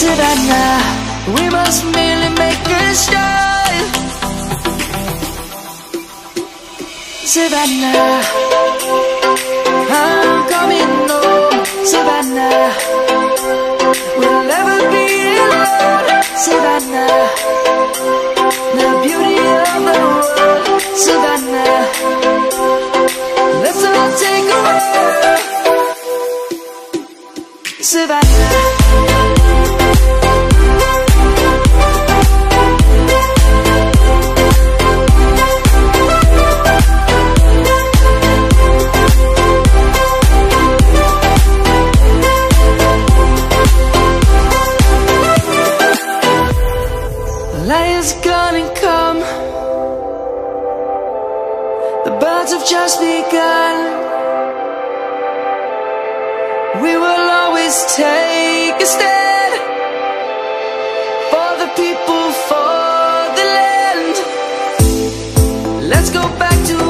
Savannah, we must merely make a start. Savannah, have just begun. We will always take a stand for the people, for the land. Let's go back to